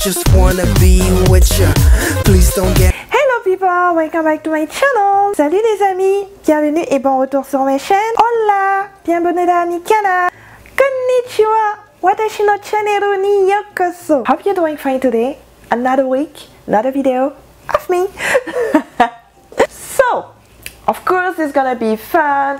just wanna be with ya. Please don't get. Hello people, welcome back to my channel. Salut les amis, bienvenue et bon retour sur ma chaîne. Hola, bienvenue dans mi canal. Konnichiwa, watashi no channel ni yokoso. Hope you're doing fine today. Another week, another video of me. so, of course it's gonna be fun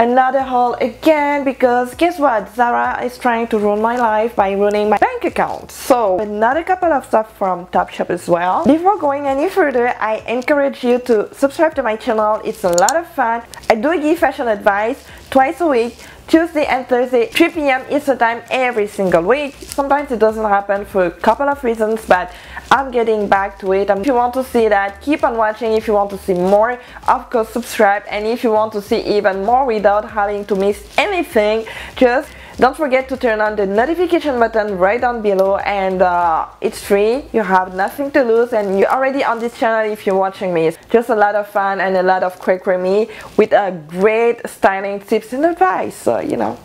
another haul again because guess what? Zara is trying to ruin my life by ruining my bank account. So another couple of stuff from Topshop as well. Before going any further I encourage you to subscribe to my channel. It's a lot of fun. I do give fashion advice twice a week Tuesday and Thursday 3 p.m. Eastern time every single week. Sometimes it doesn't happen for a couple of reasons but I'm getting back to it. and If you want to see that, keep on watching. If you want to see more, of course subscribe. And if you want to see even more without having to miss anything, just don't forget to turn on the notification button right down below and uh, it's free. You have nothing to lose and you're already on this channel if you're watching me. It's just a lot of fun and a lot of quick me with a great styling tips and advice. So, you know,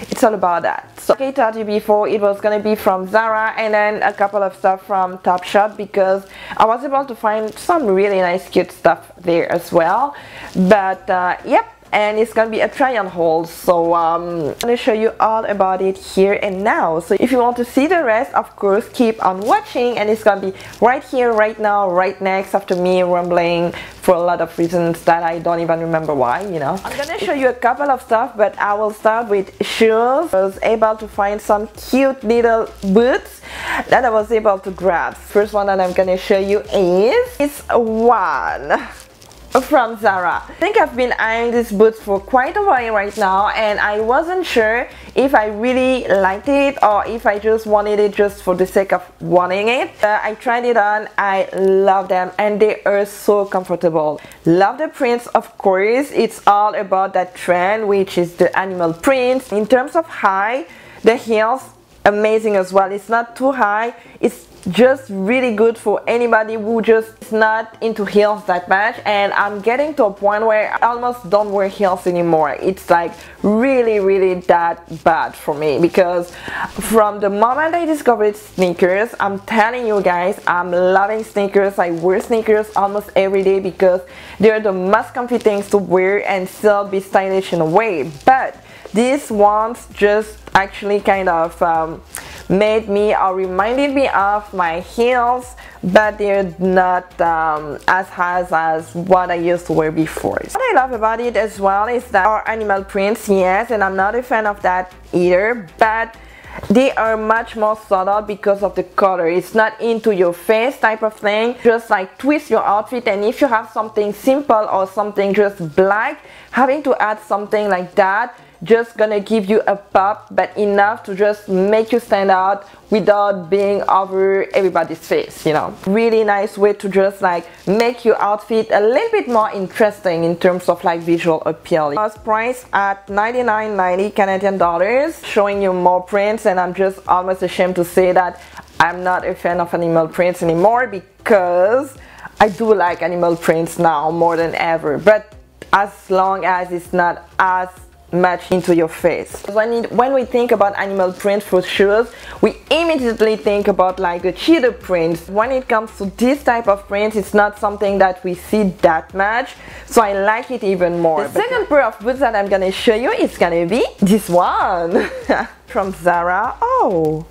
it's all about that. So, I told you before it was gonna be from Zara and then a couple of stuff from Topshop because I was able to find some really nice cute stuff there as well. But uh, yep, and it's gonna be a try on haul. So um, I'm gonna show you all about it here and now. So if you want to see the rest of course keep on watching. And it's gonna be right here right now right next after me rambling for a lot of reasons that I don't even remember why you know. I'm gonna show you a couple of stuff but I will start with shoes. I was able to find some cute little boots that I was able to grab. First one that I'm gonna show you is this one from Zara. I think I've been eyeing these boots for quite a while right now and I wasn't sure if I really liked it or if I just wanted it just for the sake of wanting it. Uh, I tried it on, I love them and they are so comfortable. Love the prints of course, it's all about that trend which is the animal prints. In terms of high, the heels amazing as well. It's not too high, it's just really good for anybody who just is not into heels that much. And I'm getting to a point where I almost don't wear heels anymore. It's like really really that bad for me because from the moment I discovered sneakers I'm telling you guys I'm loving sneakers. I wear sneakers almost every day because they're the most comfy things to wear and still be stylish in a way. But these ones just actually kind of um, made me or reminded me of my heels but they're not um, as high as what I used to wear before. What I love about it as well is that our animal prints, yes, and I'm not a fan of that either, but they are much more subtle because of the color it's not into your face type of thing just like twist your outfit and if you have something simple or something just black having to add something like that just gonna give you a pop but enough to just make you stand out without being over everybody's face you know? Really nice way to just like make your outfit a little bit more interesting in terms of like visual appeal. Was priced at 99.90 Canadian dollars showing you more prints and I'm just almost ashamed to say that I'm not a fan of animal prints anymore because I do like animal prints now more than ever. But as long as it's not as much into your face. When, it, when we think about animal print for shoes, we immediately think about like the cheetah print. When it comes to this type of print, it's not something that we see that much, so I like it even more. The second pair of boots that I'm gonna show you is gonna be this one from Zara. Oh,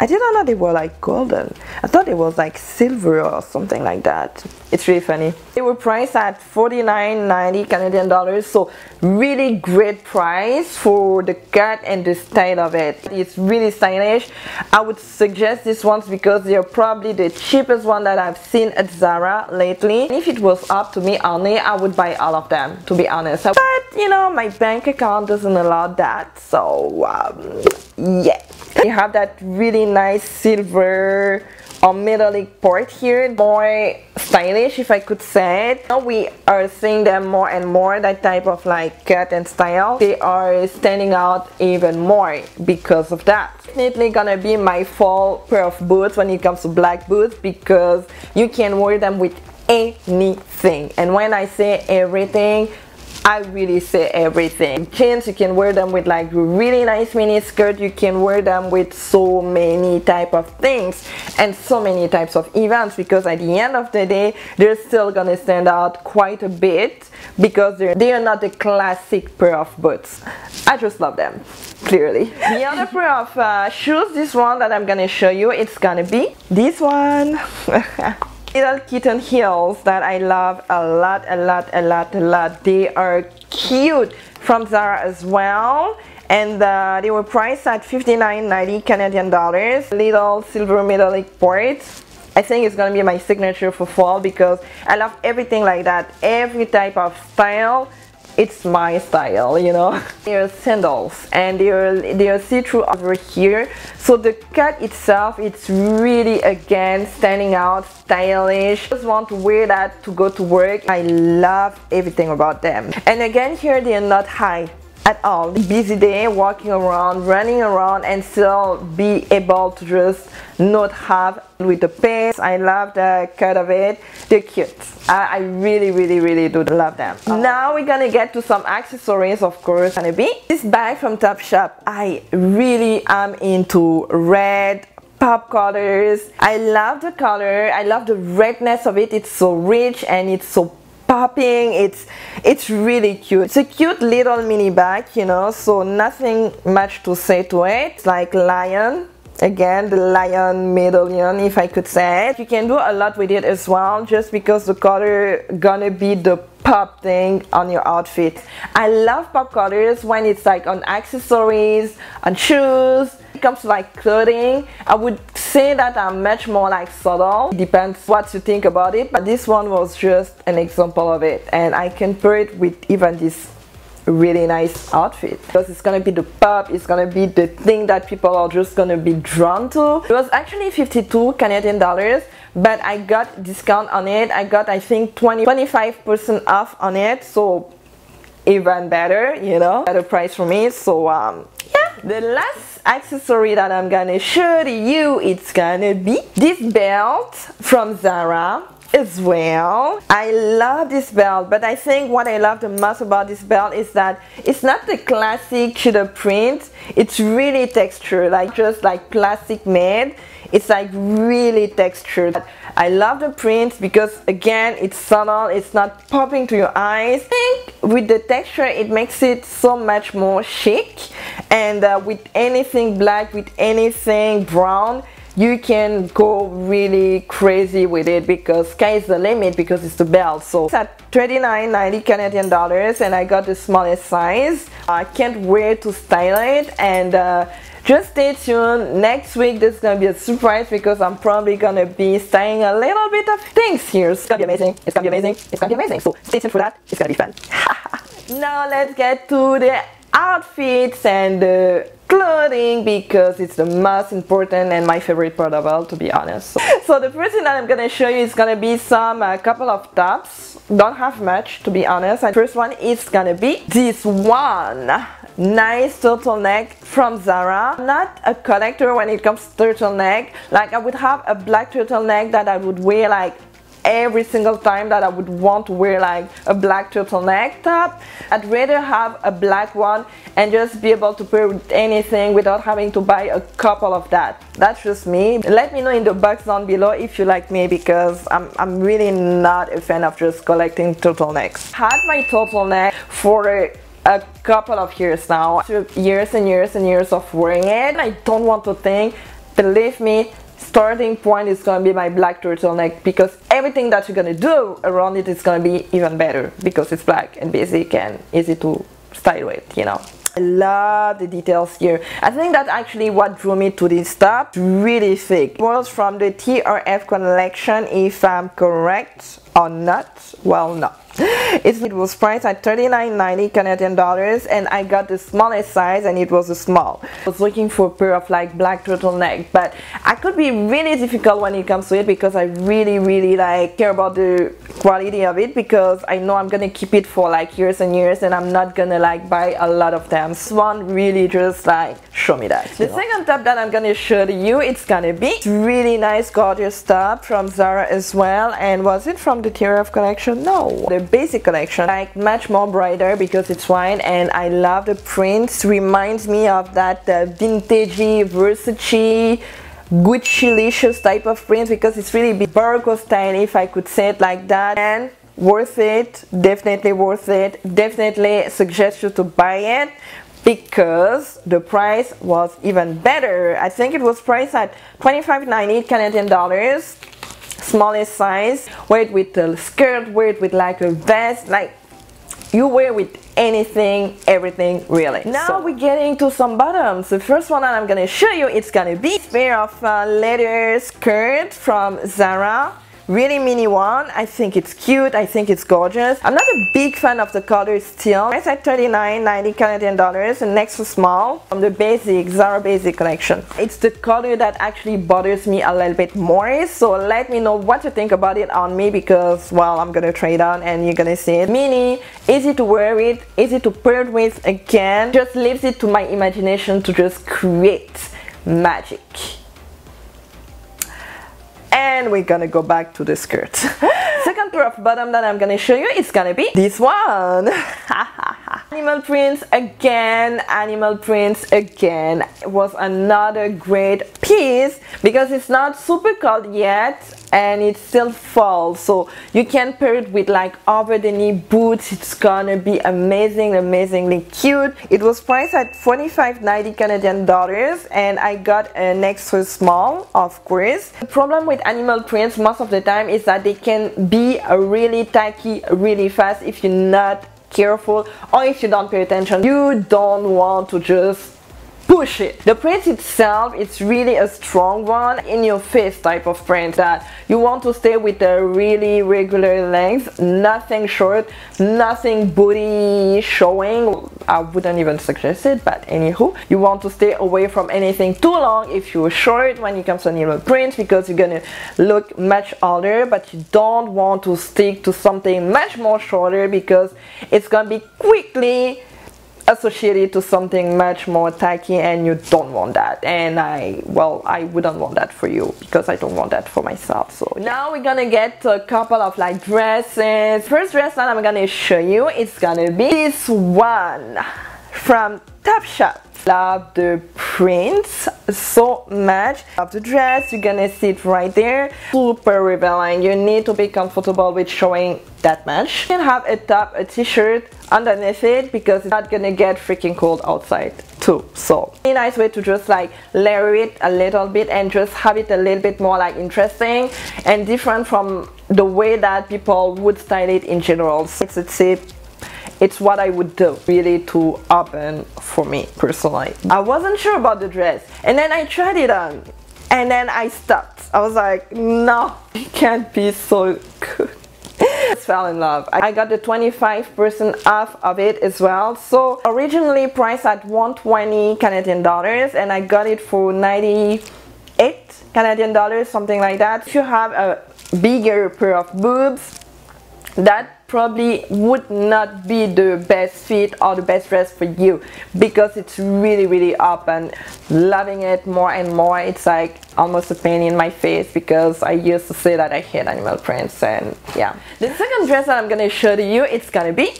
I didn't know they were like golden. I thought it was like silver or something like that. It's really funny. They were priced at 49.90 Canadian dollars, so really great price for the cut and the style of it. It's really stylish. I would suggest these ones because they're probably the cheapest one that I've seen at Zara lately. If it was up to me only, I would buy all of them, to be honest. But, you know, my bank account doesn't allow that, so um, yeah. You have that really nice silver or metallic part here, more stylish if I could say it. Now we are seeing them more and more, that type of like cut and style. They are standing out even more because of that. Definitely gonna be my fall pair of boots when it comes to black boots because you can wear them with anything. And when I say everything, I really say everything. Jeans, you can wear them with like really nice mini skirt. You can wear them with so many type of things and so many types of events because at the end of the day, they're still gonna stand out quite a bit because they're, they are not the classic pair of boots. I just love them, clearly. the other pair of uh, shoes, this one that I'm gonna show you, it's gonna be this one. little kitten heels that I love a lot, a lot, a lot, a lot. They are cute from Zara as well. And uh, they were priced at 59.90 Canadian dollars. Little silver metallic ports. I think it's gonna be my signature for fall because I love everything like that. Every type of style it's my style you know. They're sandals and they're they're see-through over here. So the cut itself it's really again standing out stylish. Just want to wear that to go to work. I love everything about them. And again here they're not high at all. Busy day, walking around, running around and still be able to just not have with the pants. I love the cut of it. They're cute. I, I really, really, really do love them. Oh. Now we're gonna get to some accessories, of course. Gonna be this bag from Topshop. I really am into red pop colors. I love the color. I love the redness of it. It's so rich and it's so popping. It's it's really cute. It's a cute little mini bag you know so nothing much to say to it. Like lion again the lion medallion if I could say it. You can do a lot with it as well just because the color gonna be the pop thing on your outfit. I love pop colors when it's like on accessories on shoes it comes to like clothing I would say that I'm much more like subtle. Depends what you think about it but this one was just an example of it and I can pair it with even this really nice outfit. Because it's gonna be the pop it's gonna be the thing that people are just gonna be drawn to. It was actually 52 Canadian dollars but I got discount on it. I got I think 20 25% off on it so even better you know better price for me so um yeah the last accessory that I'm gonna show you it's gonna be this belt from Zara as well. I love this belt, but I think what I love the most about this belt is that it's not the classic cheetah print. It's really textured, like just like plastic made. It's like really textured. I love the print because again, it's subtle. It's not popping to your eyes. I think with the texture, it makes it so much more chic. And uh, with anything black, with anything brown, you can go really crazy with it because sky is the limit because it's the belt so it's at 39.90 Canadian dollars and I got the smallest size I can't wait to style it and uh, just stay tuned. Next week this is gonna be a surprise because I'm probably gonna be styling a little bit of things here. It's gonna be amazing. It's gonna be amazing. It's gonna be amazing. So stay tuned for that. It's gonna be fun. Now let's get to the outfits and the clothing because it's the most important and my favorite part of all to be honest. So, so the first thing that I'm gonna show you is gonna be some a couple of tops. Don't have much to be honest. And first one is gonna be this one nice turtleneck from Zara not a collector when it comes to turtleneck like I would have a black turtleneck that I would wear like every single time that I would want to wear like a black turtleneck top. I'd rather have a black one and just be able to pair with anything without having to buy a couple of that. That's just me. Let me know in the box down below if you like me because I'm, I'm really not a fan of just collecting turtlenecks. Had my turtleneck for a couple of years now. Years and years and years of wearing it. I don't want to think, believe me, starting point is going to be my black turtleneck because everything that you're going to do around it is going to be even better because it's black and basic and easy to style with, you know. I love the details here. I think that's actually what drew me to this top. Really thick. Was from the TRF collection if I'm correct or not. Well, no it was priced at 39.90 Canadian dollars and I got the smallest size and it was a small. I was looking for a pair of like black turtleneck but I could be really difficult when it comes to it because I really really like care about the quality of it because I know I'm gonna keep it for like years and years and I'm not gonna like buy a lot of them. One really just like show me that. The know? second top that I'm gonna show to you it's gonna be really nice gorgeous top from Zara as well and was it from the TRF collection? No. The basic collection. Like much more brighter because it's white and I love the prints. Reminds me of that uh, vintagey Versace Gucci-licious type of prints because it's really Baroque style if I could say it like that. And worth it definitely worth it. Definitely suggest you to buy it because the price was even better. I think it was priced at 25.90 Canadian dollars smallest size wear it with a skirt wear it with like a vest like you wear with anything everything really now so. we're getting to some bottoms the first one that i'm gonna show you it's gonna be a pair of uh, leather skirt from zara really mini one. I think it's cute. I think it's gorgeous. I'm not a big fan of the color still. It's at 39.90 Canadian dollars and next to small from the basic Zara basic collection. It's the color that actually bothers me a little bit more so let me know what you think about it on me because well I'm gonna it on and you're gonna see it. Mini easy to wear it easy to pair it with again. Just leaves it to my imagination to just create magic and we're gonna go back to the skirt second pair of bottom that I'm gonna show you is gonna be this one animal prints again animal prints again it was another great piece because it's not super cold yet and it still falls so you can pair it with like over the knee boots. It's gonna be amazing amazingly cute. It was priced at 45.90 Canadian dollars and I got an extra small of course. The problem with animal prints most of the time is that they can be really tacky really fast if you're not careful. Or if you don't pay attention you don't want to just push it. The print itself is really a strong one in your face type of print that you want to stay with a really regular length, nothing short, nothing booty showing. I wouldn't even suggest it, but anywho, you want to stay away from anything too long if you're short when it comes to animal print because you're gonna look much older, but you don't want to stick to something much more shorter because it's gonna be quickly associated to something much more tacky and you don't want that. And I well I wouldn't want that for you because I don't want that for myself. So now we're gonna get a couple of like dresses. First dress that I'm gonna show you it's gonna be this one from Topshop love the prints. So much. Of the dress. You're gonna see it right there. Super revealing. You need to be comfortable with showing that much. You can have a top a t-shirt underneath it because it's not gonna get freaking cold outside too. So a nice way to just like layer it a little bit and just have it a little bit more like interesting and different from the way that people would style it in general. So it's a tip it's what I would do really to open for me personally. I wasn't sure about the dress and then I tried it on and then I stopped. I was like no it can't be so good. Fell in love. I got the 25% off of it as well. So originally priced at 120 Canadian dollars and I got it for 98 Canadian dollars something like that. If you have a bigger pair of boobs that probably would not be the best fit or the best dress for you because it's really really up and loving it more and more. It's like almost a pain in my face because I used to say that I hate animal prints and yeah. The second dress that I'm gonna show to you it's gonna be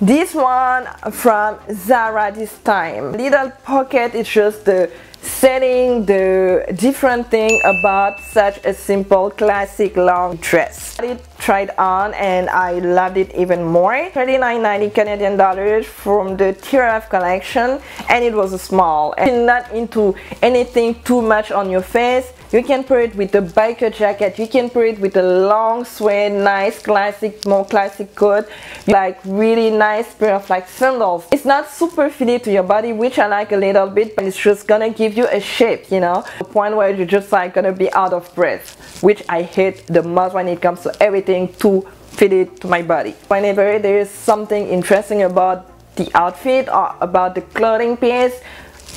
this one from Zara this time. Little pocket it's just the setting the different thing about such a simple classic long dress. I tried on and I loved it even more. 39.90 Canadian dollars from the TRF collection and it was small and not into anything too much on your face you can pair it with a biker jacket. You can pair it with a long suede, nice classic, more classic coat. Like really nice pair of like sandals. It's not super fitted to your body, which I like a little bit, but it's just gonna give you a shape, you know? The point where you're just like gonna be out of breath, which I hate the most when it comes to everything too fitted to my body. Whenever there is something interesting about the outfit or about the clothing piece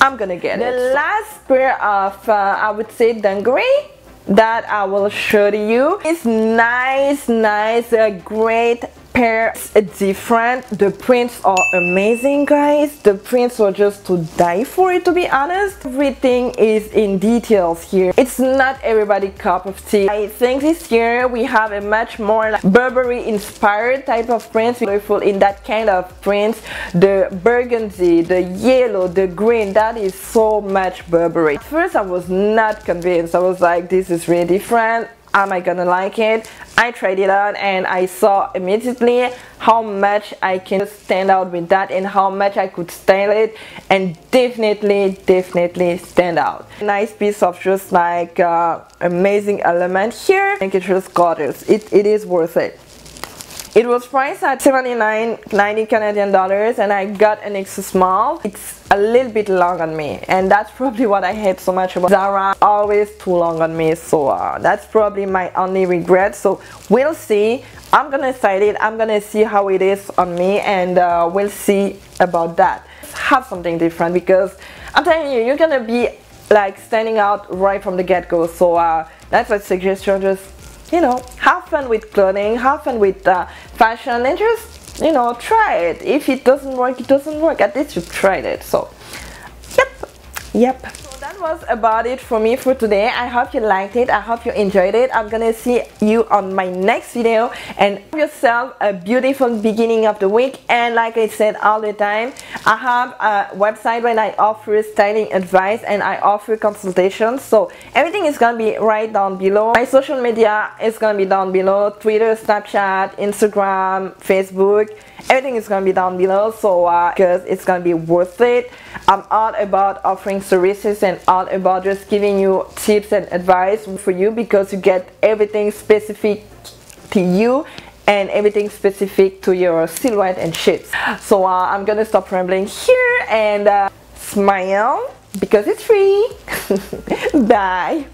I'm gonna get the it. The last pair of, uh, I would say, dungaree that I will show to you is nice, nice, a great pair different. The prints are amazing guys. The prints are just to die for it to be honest. Everything is in details here. It's not everybody cup of tea. I think this year we have a much more like Burberry inspired type of prints. Beautiful in that kind of prints. The burgundy the yellow the green that is so much Burberry. At first I was not convinced. I was like this is really different am I gonna like it? I tried it on and I saw immediately how much I can stand out with that and how much I could style it and definitely definitely stand out. Nice piece of just like uh, amazing element here. Think it's just gorgeous. It, it is worth it it was priced at 79 90 Canadian dollars and I got an extra small. It's a little bit long on me and that's probably what I hate so much about Zara. Always too long on me so uh, that's probably my only regret. So we'll see. I'm gonna style it. I'm gonna see how it is on me and uh, we'll see about that. Have something different because I'm telling you, you're gonna be like standing out right from the get-go. So uh, that's a suggestion. Just you know, have fun with clothing, have fun with uh, fashion, and just, you know, try it. If it doesn't work, it doesn't work. At least you tried it. So, yep, yep that was about it for me for today. I hope you liked it. I hope you enjoyed it. I'm gonna see you on my next video. And have yourself a beautiful beginning of the week. And like i said all the time i have a website where i offer styling advice and i offer consultations. So everything is gonna be right down below. My social media is gonna be down below. Twitter snapchat instagram facebook. Everything is gonna be down below. So uh, because it's gonna be worth it. I'm all about offering services and all about just giving you tips and advice for you because you get everything specific to you and everything specific to your silhouette and shapes. So uh, I'm gonna stop rambling here and uh, smile because it's free. Bye